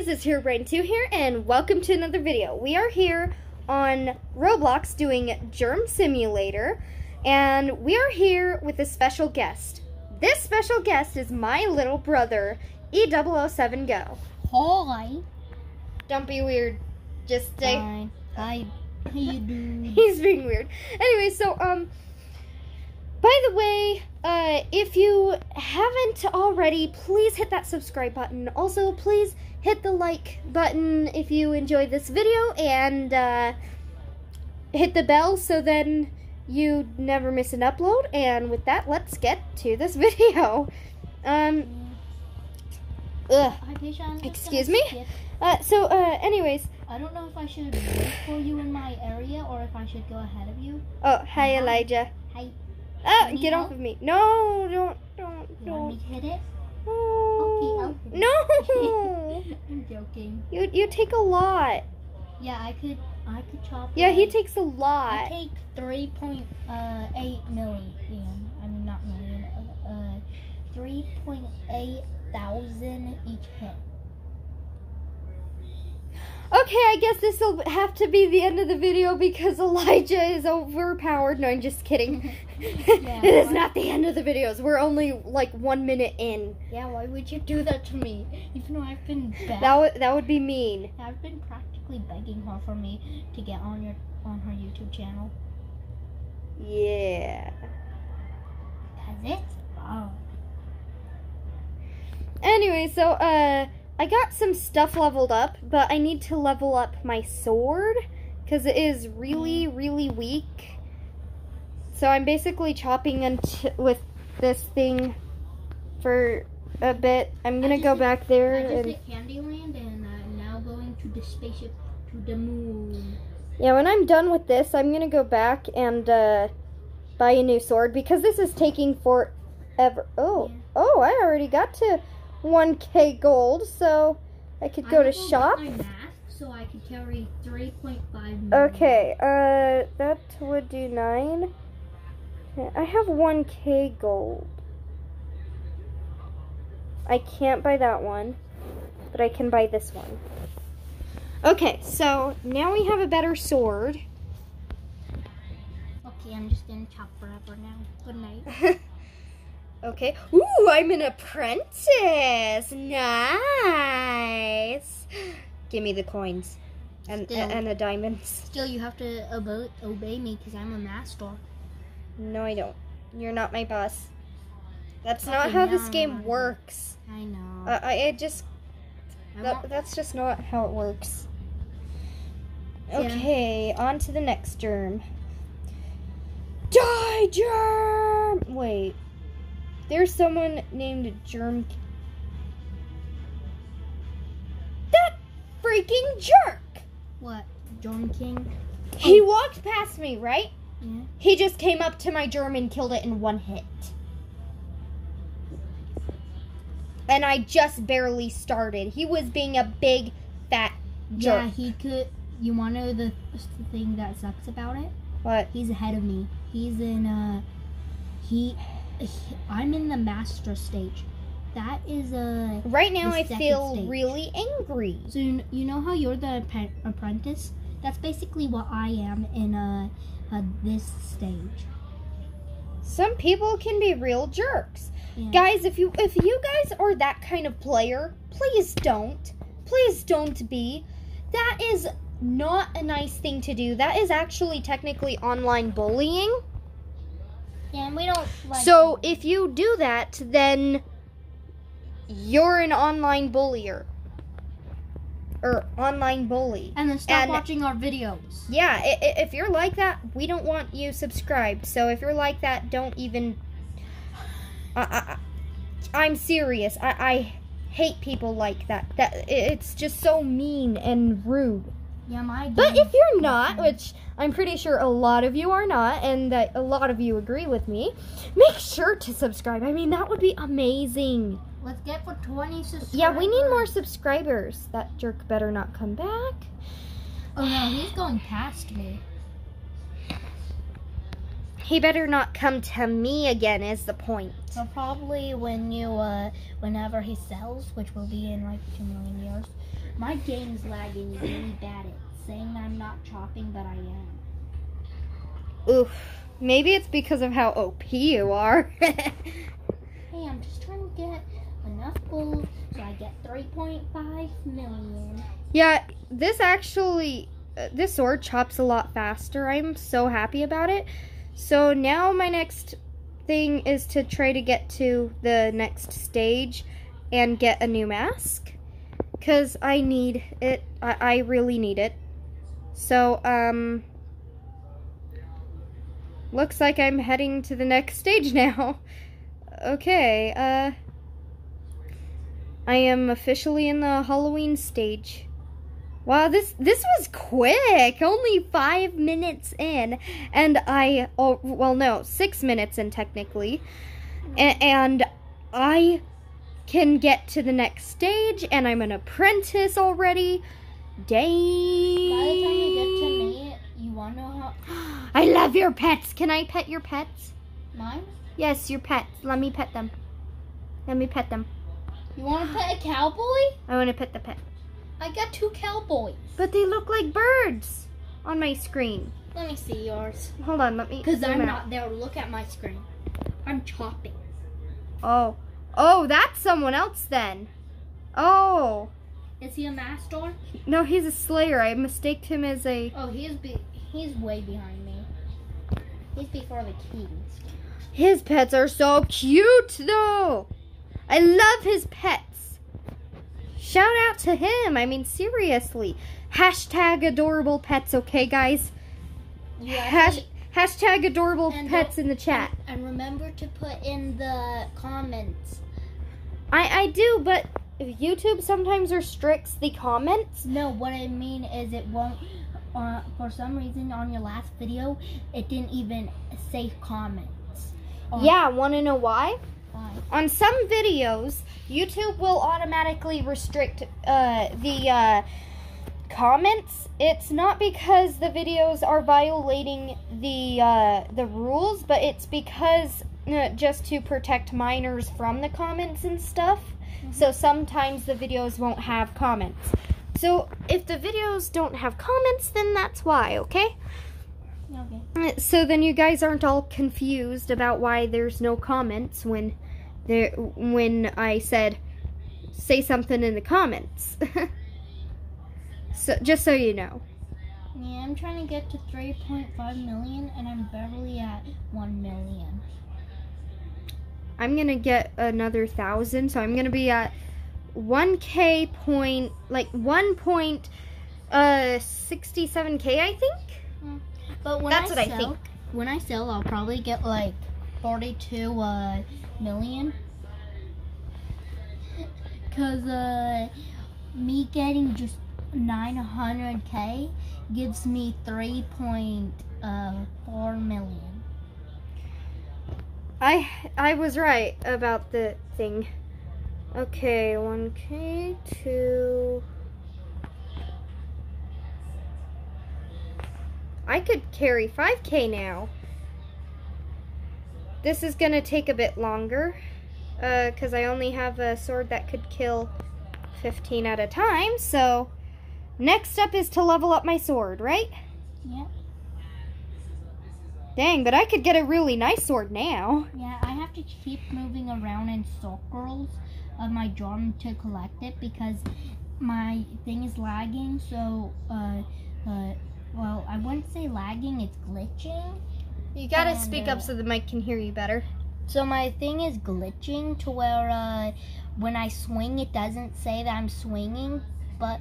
guys, it's Herobrine2 here, and welcome to another video. We are here on Roblox doing Germ Simulator, and we are here with a special guest. This special guest is my little brother, E007 Go. Hi. Don't be weird. Just stay. Fine. Hi. How you doing? He's being weird. Anyway, so, um, by the way, uh, if you haven't already, please hit that subscribe button. Also, please hit the like button if you enjoyed this video and uh, hit the bell so then you never miss an upload. And with that, let's get to this video. Um, ugh. Hi, Paige, I'm just Excuse me? Uh, so, uh, anyways, I don't know if I should wait for you in my area or if I should go ahead of you. oh, hi. Elijah. Hi. Need get off of me. No, don't, don't, don't. You want me to hit it? Oh, Okay, no. I'm joking. you, you take a lot. Yeah, I could. I could chop. Yeah, he takes a lot. I take three point uh, eight million. I mean, not million. Uh, uh, three point eight thousand each hit. Okay, I guess this will have to be the end of the video because Elijah is overpowered. No, I'm just kidding. it is not the end of the videos. We're only like one minute in. Yeah, why would you do that to me? Even though I've been bad. That would that would be mean. I've been practically begging her for me to get on your on her YouTube channel. Yeah. Cause it's fun. Anyway, so uh, I got some stuff leveled up, but I need to level up my sword because it is really, really weak. So I'm basically chopping unt- with this thing for a bit. I'm gonna go hit- back there I just and hit Candyland and I'm now going to the spaceship to the moon. yeah. When I'm done with this, I'm gonna go back and uh, buy a new sword because this is taking forever. Oh, Yeah. oh! I already got to 1k gold, so I could go I to shop. Mask so I can carry 3.5 million. Okay, uh, that would do nine. I have 1k gold. I can't buy that one, but I can buy this one. Okay, so now we have a better sword. Okay, I'm just gonna chop forever now. Good night. okay. Ooh, I'm an apprentice. Nice. Give me the coins and Still. and the diamonds. Still, you have to obey, obey me because I'm a master. No, I don't. You're not my boss. That's Okay, not how this I'm game works. I know. Uh, I just I that, that's just not how it works. Yeah. Okay, on to the next germ. Die germ. Wait, there's someone named Germ. That freaking jerk! what? Germ King? He walked past me, right? Yeah. He just came up to my germ and killed it in one hit. And I just barely started. He was being a big fat jerk. Yeah, he could. You want to know the, thing that sucks about it? What? He's ahead of me. He's in uh he I'm in the master stage. That is a Right now I feel stage. really angry. so you, you know how you're the apprentice? That's basically what I am in uh, uh this stage. Some people can be real jerks. Yeah. Guys, if you if you guys are that kind of player, please don't. Please don't be. That is not a nice thing to do. That is actually technically online bullying. Yeah, and we don't like So if you do that, then you're an online bullier. Or online bully. and then stop and- watching our videos. Yeah, if you're like that, we don't want you subscribed. So if you're like that, don't even. I, I, I'm serious. I, I hate people like that. That it's just so mean and rude. Yeah, my But if you're not, which I'm pretty sure a lot of you are not, and that a lot of you agree with me, make sure to subscribe. I mean, that would be amazing. let's get for 20 subscribers. Yeah, we need more subscribers. That jerk better not come back. Oh no, he's going past me. He better not come to me again, is the point. So probably when you, uh, whenever he sells, which will be in like two million years, My game's lagging really bad. It's saying I'm not chopping, but I am. Oof. Maybe it's because of how OP you are. Hey, I'm just trying to get enough gold so I get 3.5 million. yeah, this actually, uh, this sword chops a lot faster. I'm so happy about it. So now my next thing is to try to get to the next stage and get a new mask. Because I need it. I, I really need it. So, um, looks like I'm heading to the next stage now. Okay, uh, I am officially in the Halloween stage. Wow, this this was quick. Only five minutes in, and I oh well no six minutes in technically, A- and I can get to the next stage, and I'm an apprentice already. Dang! By the time you get to me, you wanna know how I love your pets. Can I pet your pets? mine? Yes, your pets. Let me pet them. Let me pet them. You wanna pet a cowboy? I want to pet the pet. I got two cowboys. But they look like birds on my screen. Let me see yours. Hold on, let me. Cause I'm out. not there. Look at my screen. I'm chopping. Oh, oh, that's someone else then. Oh, Is he a master? no, he's a slayer. I mistaked him as a. Oh, he's be he's way behind me. He's before the keys. His pets are so cute, though. I love his pets. Shout out to him. I mean, seriously. Hashtag adorable pets, okay, guys? You Hash, hashtag adorable And pets in the chat. and remember to put in the comments. I, I do, but YouTube sometimes restricts the comments. No, what I mean is it won't. Uh, for some reason, on your last video, it didn't even say comments. On- Yeah, want to know why? Why? On some videos, YouTube will automatically restrict uh, the uh, comments. It's not because the videos are violating the uh, the rules, but it's because uh, just to protect minors from the comments and stuff. So sometimes the videos won't have comments. So if the videos don't have comments, then that's why, okay? Okay. So then you guys aren't all confused about why there's no comments when there when I said say something in the comments. so just so you know. Yeah, I'm trying to get to 3.5 million, and I'm barely at 1 million. I'm gonna get another thousand, so I'm gonna be at one K point like one point uh sixty seven K I think. But when That's I what I think. when I sell, I'll probably get like 42 uh, million. Cause uh, me getting just 900k gives me 3.4 million. I I was right about the thing. Okay, 1k, 2 I could carry 5k now. This is going to take a bit longer uh cuz I only have a sword that could kill 15 at a time. So, next step is to level up my sword, right? Yeah. Dang, but I could get a really nice sword now. Yeah, I have to keep moving around in circles of my drum to collect it because my thing is lagging. So, uh, uh, well, I wouldn't say lagging; it's glitching. You got to And, speak uh, up so the mic can hear you better. So my thing is glitching to where uh, when I swing, it doesn't say that I'm swinging. But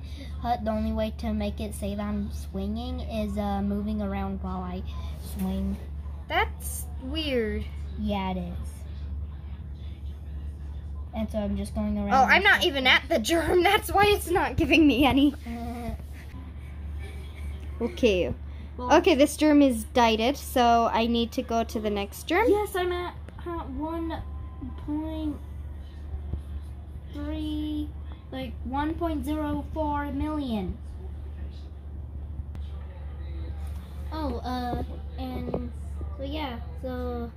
the only way to make it say that I'm swinging is uh, moving around while I swing. That's weird. Yeah, it is. And so I'm just going around. Oh, I'm not even at the germ. That's why it's not giving me any. Okay. Well, Okay, this germ is dited, so I need to go to the next germ. Yes, I'm at uh, one point three, like one point zero four million. Oh, uh, and so yeah, so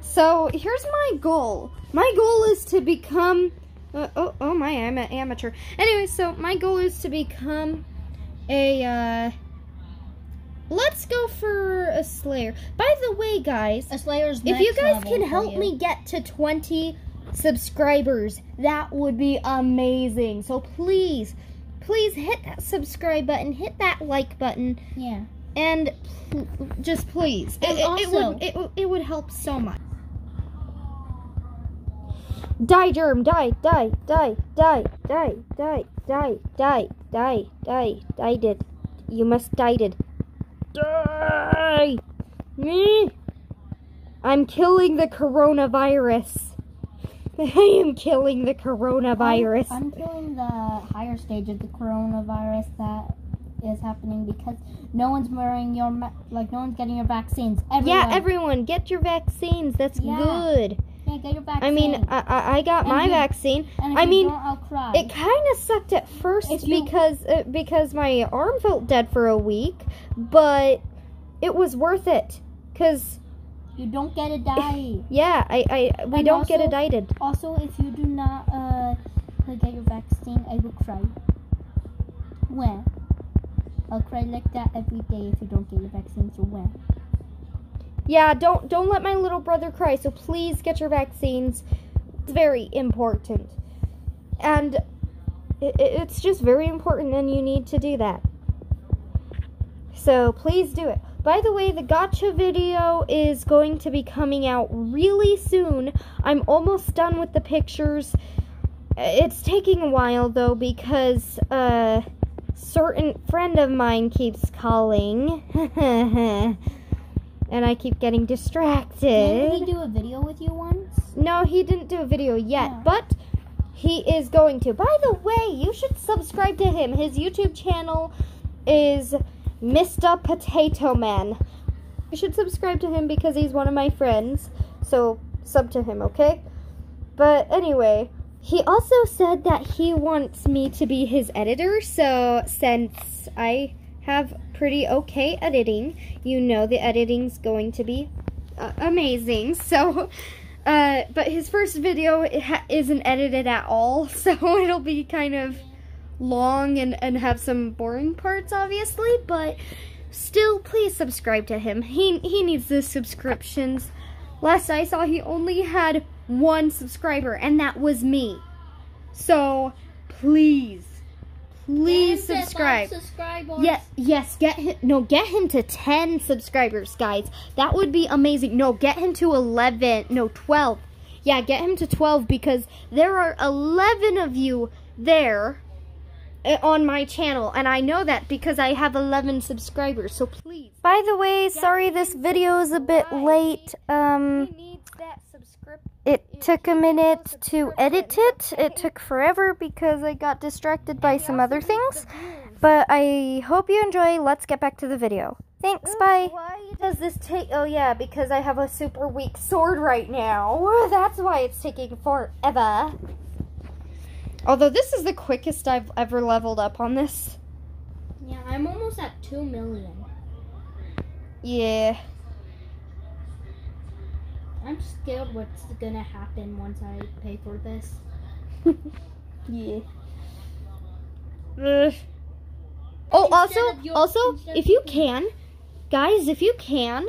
So here's my goal. My goal is to become Uh, oh, oh my, I'm an amateur. Anyway, so my goal is to become a, uh, let's go for a Slayer. By the way, guys, A Slayer's if you guys can help you. me get to 20 subscribers, that would be amazing. So please, please hit that subscribe button, hit that like button, Yeah. and pl- just please. And it, it- it also- would, it, it would help so much. Die, germ, die, die, die, die, die, die, die, die, die, die, die, did. You must die, did. Die! Me! I'm killing the coronavirus. I am killing the coronavirus. I'm, I'm killing the higher stage of the coronavirus that is happening because no one's wearing your ma- like no one's getting your vaccines. Everyone, yeah, everyone, get your vaccines. That's Yeah. good. yeah, get your vaccine. I mean, I, I, got And my you- vaccine. I mean, don't, I'll cry. It kind of sucked at first you- because uh, because my arm felt dead for a week, but it was worth it. Cause you don't get die. yeah, I, I we And don't get also- indicted. also, if you do not uh get your vaccine, I will cry. When? I'll cry like that every day if you don't get your vaccine. So when? Yeah, don't don't let my little brother cry. So please get your vaccines. It's very important, and it, it's just very important, and you need to do that. So please do it. By the way, the gotcha video is going to be coming out really soon. I'm almost done with the pictures. It's taking a while though because a certain friend of mine keeps calling. and I keep getting distracted. Didn't distracted. he do a video with you once? No, he didn't do a video yet, Yeah. but he is going to. By the way, you should subscribe to him. His YouTube channel is Mr. Potato Man. You should subscribe to him because he's one of my friends. So, sub to him, okay? But anyway, he also said that he wants me to be his editor. So, since I have pretty okay editing, you know the editing's going to be uh, amazing. So, uh, but his first video isn't edited at all, so it'll be kind of long and, and have some boring parts, obviously. But still, please subscribe to him. He he needs the subscriptions. Last I saw, he only had one subscriber, and that was me. So, please, please subscribe. Yes, yes, get him. No, get him to 10 subscribers, guys. That would be amazing. No, get him to 11. No, 12. Yeah, get him to 12 because there are 11 of you there on my channel, and I know that because I have 11 subscribers. So please. By the way, sorry this video is a bit late. Um, it took a minute to edit it. It took forever because I got distracted by some other things. But I hope you enjoy. Let's get back to the video. Thanks, bye. Why does this take? Oh, yeah, because I have a super weak sword right now. That's why it's taking forever. Although this is the quickest I've ever leveled up on this. Yeah, I'm almost at two million. Yeah. I'm scared what's gonna happen once I pay for this. Yeah. Oh, also, your- also, if you can, guys, if you can,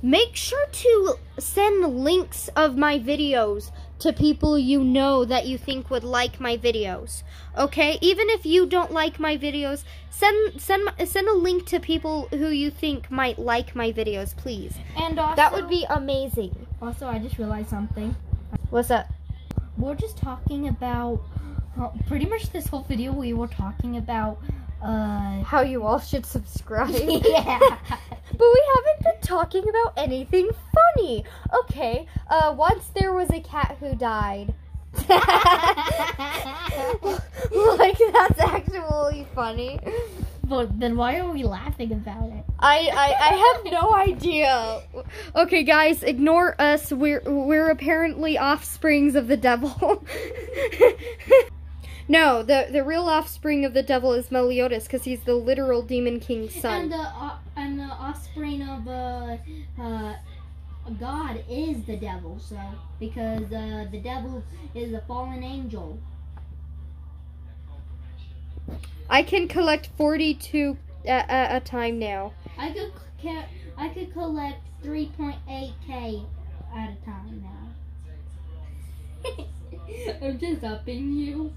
make sure to send links of my videos to people you know that you think would like my videos. Okay, even if you don't like my videos, send send send a link to people who you think might like my videos, please. And also, That would be amazing. Also, I just realized something. What's up? We're just talking about uh, pretty much this whole video. We were talking about. Uh, How you all should subscribe. yeah. But we haven't been talking about anything funny. Okay, uh, once there was a cat who died. like, that's actually funny. but then why are we laughing about it? I, I, I have no idea. Okay, guys, ignore us. We're, we're apparently offsprings of the devil. no, the, the real offspring of the devil is Meliodas because he's the literal demon king's son. And the uh, the offspring of uh, uh, God is the devil, so because uh, the devil is a fallen angel. I can collect 42 at, at a time now. I could I could collect 3.8k at a time now. I'm just upping you.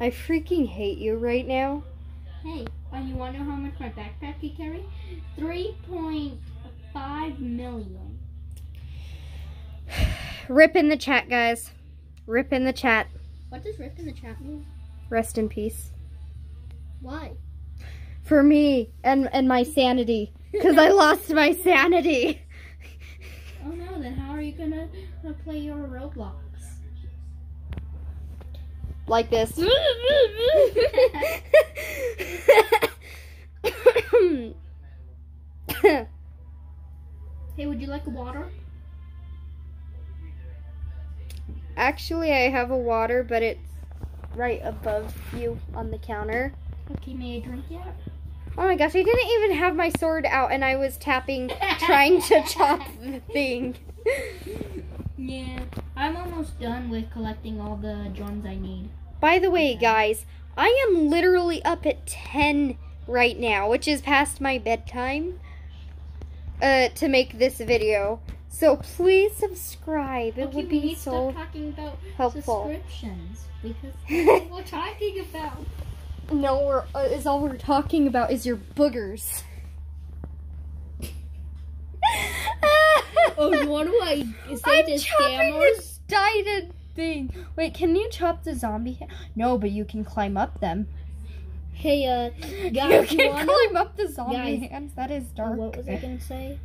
I freaking hate you right now. Hey, and you want to know how much my backpack can carry? 3.5 million. Rip in the chat, guys. Rip in the chat. What does rip in the chat mean? Rest in peace. Why? For me and and my sanity, because I lost my sanity. Oh no, then how are you gonna, gonna play your Roblox? Like this. Hey, would you like a water? Actually, I have a water, but it's right above you on the counter. Okay, may I drink yet? Oh my gosh, I didn't even have my sword out and I was tapping, trying to chop the thing. Yeah, I'm almost done with collecting all the drums I need. By the way, guys, I am literally up at 10 right now, which is past my bedtime, uh, to make this video. So please subscribe. It okay, would we be need to so stop talking about helpful. subscriptions because that's what we're talking about. No, we're, uh, is all we're talking about is your boogers. Oh, you want to like say I'm to chopping scammers? this dyed thing. Wait, can you chop the zombie? ha- No, but you can climb up them. Hey, uh, you guys, you, can want climb up the zombie Guys. hands. That is Oh, dark. what was I gonna say?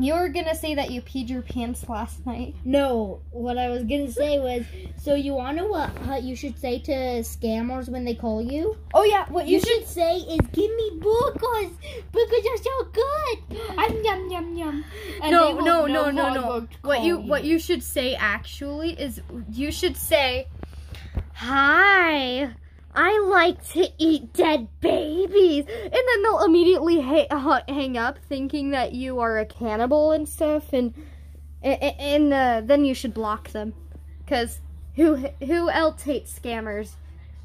You were gonna say that you peed your pants last night. No, what I was gonna say was, so you wanna what uh, you should say to scammers when they call you? Oh yeah, what You should say is, "Give me boogers, because you're so good." I'm yum yum yum. And no, they no, no, no, no. What call you what you should say actually is you should say, "Hi, I like to eat dead babies," and then they'll immediately ha- ha- hang up, thinking that you are a cannibal and stuff, and and, and uh, then you should block them, cause who who else hates scammers?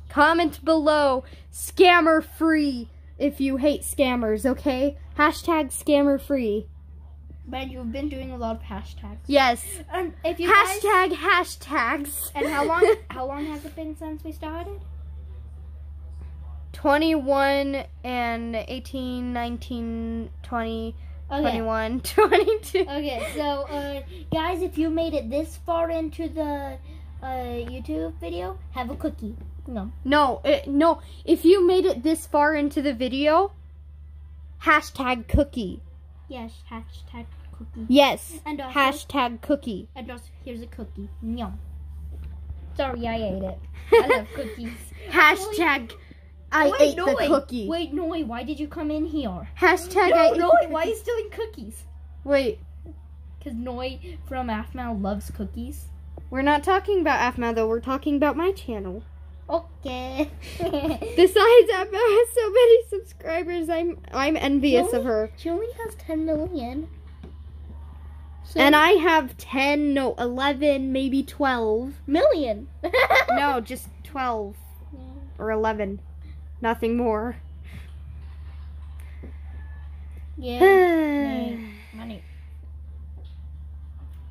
Comment below, scammer free. If you hate scammers, okay? Hashtag scammer free. Man, you've been doing a lot of hashtags. Yes. And if you guys, Hashtag hashtags. and how long how long has it been since we started? 21 and 18, 19, 20, Okay. 21, 22. Okay, so uh, guys, if you made it this far into the uh, YouTube video, have a cookie. No. No, it, no. If you made it this far into the video, hashtag cookie. Yes, hashtag cookie. Yes. And also, Hashtag cookie. and also here's a cookie. Yum. Sorry, I ate it. I love cookies. Hashtag I Wait, ate no, the cookie. Wait, no, wait, why did you come in here? Hashtag I No, ate no, the why are you stealing cookies? Wait, Because Noi from Aphmau loves cookies. we're not talking about Aphmau though. We're talking about my channel. Okay. Besides, Aphmau has so many subscribers. I'm I'm envious of her. she only has 10 million. So, And I have 10, no, 11, maybe 12. million. No, just 12 yeah. or 11. Nothing more. Yeah. Money.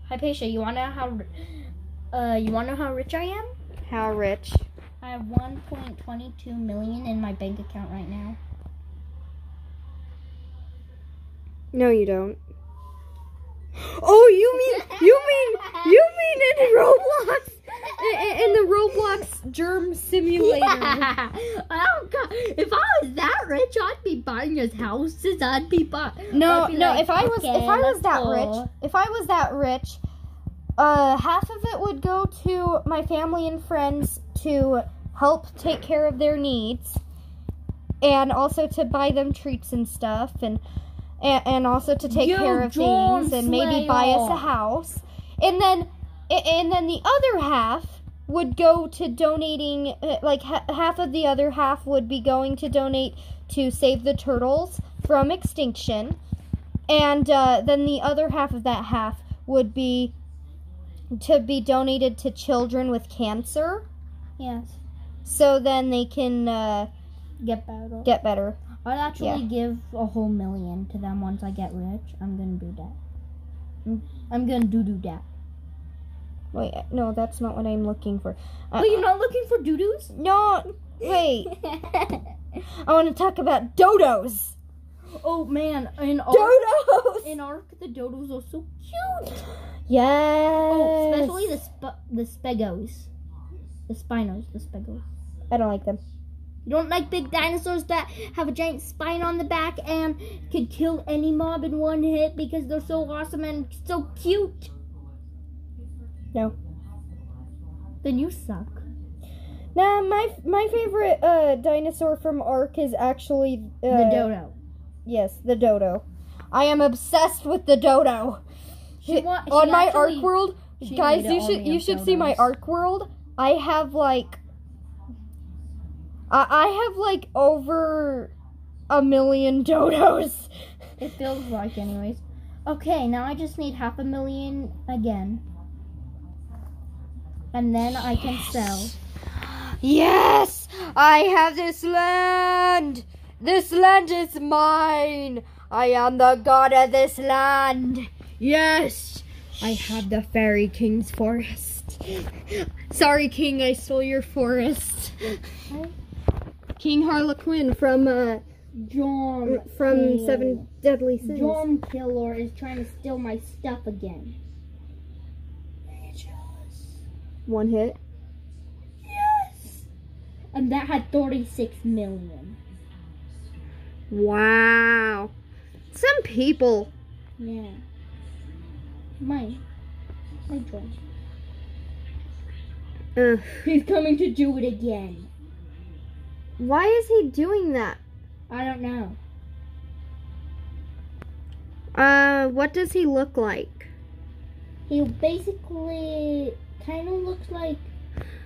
Hi, Pesha. You wanna know how? Uh, you wanna know how rich I am? How rich? I have 1.22 million in my bank account right now. No, you don't. Oh, you mean, you mean, you mean in Roblox? In, in the Roblox germ simulator. oh God! If I was that rich, I'd be buying his houses. I'd be buying. No, be no. like, if I was, okay, if I was that rich, if I was that rich, uh, half of it would go to my family and friends to help take care of their needs, and also to buy them treats and stuff, and and, and also to take Yo, care of things, and maybe buy us a house, and then and then the other half would go to donating uh, like ha- half of the other half would be going to donate to save the turtles from extinction, and uh, then the other half of that half would be to be donated to children with cancer, Yes. so then they can uh, Get better. get better. I'd actually Yeah. give a whole million to them once I get rich. I'm gonna do that. I'm, I'm gonna do do that. Wait, no, that's not what I'm looking for. Uh, you're not looking for doo doos? no, wait. I want to talk about dodos. oh man, in Ark, Dodos. in Ark, the dodos are so cute. Yes. Oh, especially the sp- the spegos, the spinos, the spegos. I don't like them. You don't like big dinosaurs that have a giant spine on the back and could kill any mob in one hit because they're so awesome and so cute. No. Then you suck. Nah, my my favorite uh, dinosaur from Ark is actually uh, the dodo. Yes, the dodo. I am obsessed with the dodo. She wa- she on my actually- Ark world, guys, you should you should see my dodos. Ark world. I have like I I have like over a million dodos. It feels like, anyways. Okay, now I just need half a million again. And then I can sell. Yes, I have this land. This land is mine. I am the god of this land. Yes, I have the fairy king's forest. Sorry, king, I stole your forest. King Harlequin from uh John from Killer. Seven Deadly Sins. John Killer is trying to steal my stuff again. One hit. Yes! And that had 36 million. Wow. Some people. Yeah. Mine. My John. Ugh. He's coming to do it again. Why is he doing that? I don't know. Uh, what does he look like? He basically kind of looks like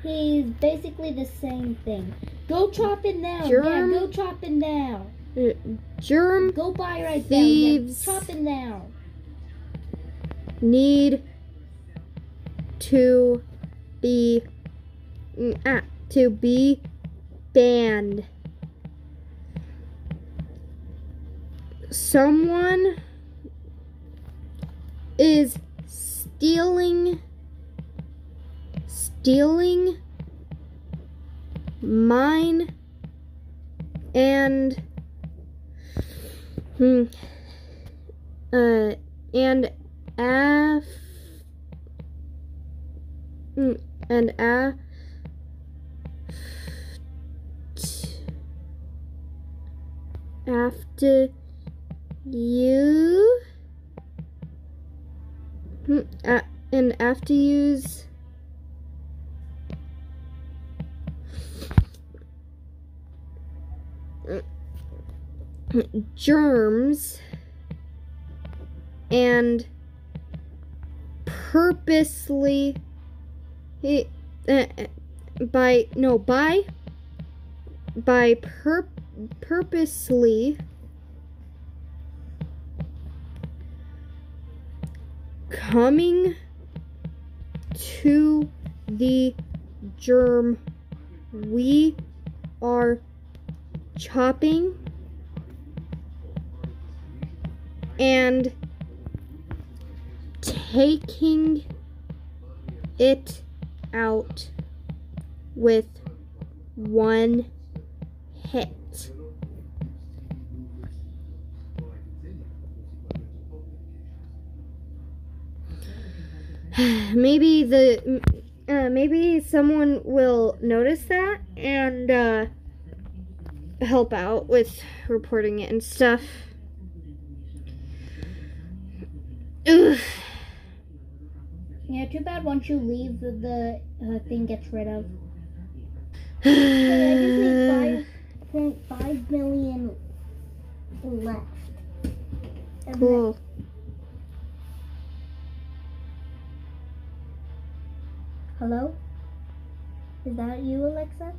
he's basically the same thing. Go chop it down. Germ? Yeah, go chop it down. Uh, Germ Go buy right Thieves. there. Yeah, chop it down. need to be ah, to be banned. Someone is stealing stealing mine and hmm uh and af mm, and a after you Hmm, and after use germs and purposely uh, by no by by pur- purposely coming to the germ. We are chopping and taking it out with one hit. maybe the uh, maybe someone will notice that and uh, help out with reporting it and stuff. Ugh. Yeah, too bad once you leave, the, uh, thing gets rid of. Okay, I just need five point five million left. And Cool. Hello? Is that you, Alexa?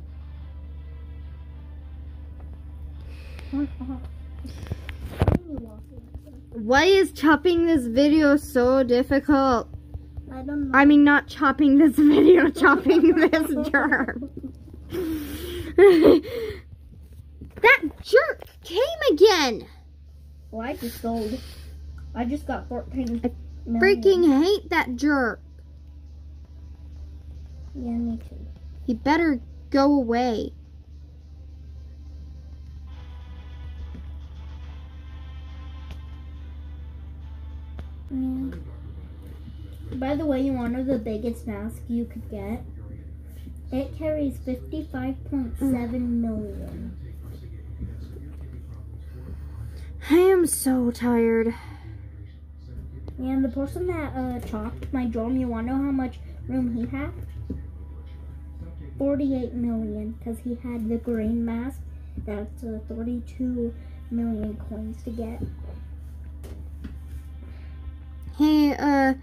Why is chopping this video so difficult? I don't know. I mean, not chopping this video, chopping this germ. that jerk came again. Well, I just sold. I just got 14 I million. Freaking hate that jerk. Yeah, me too. He better go away. By the way, you want to know the biggest mask you could get? It carries 55.7 million. I am so tired. And the person that uh, chopped my drum, you want to know how much room he had? 48 million, because he had the green mask. That's uh, 32 million coins to get. Hey, uh,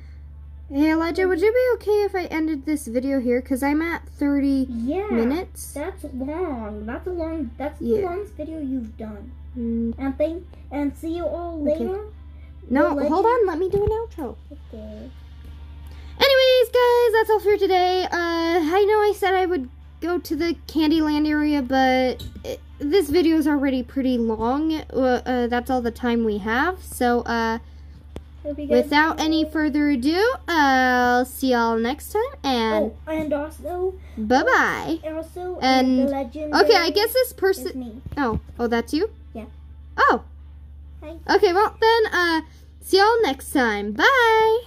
hey Elijah, would you be okay if I ended this video here? Because I'm at 30 Yeah. minutes. That's long. That's a long. That's Yeah. the longest video you've done. Mm, And thank and see you all Okay. later. no, legend- hold on, let me do an outro. Okay. Anyways, guys, that's all for today. Uh, I know I said I would go to the Candyland area, but it, this video is already pretty long. Uh, uh, that's all the time we have. So, uh, Hope you guys without any further ado, I'll see y'all next time, and Oh, and also, bye bye. also, And- the legend. Okay, I guess this person. me. Oh, oh, that's you. Yeah. Oh. Hi. Okay, well then, uh, see y'all next time. Bye.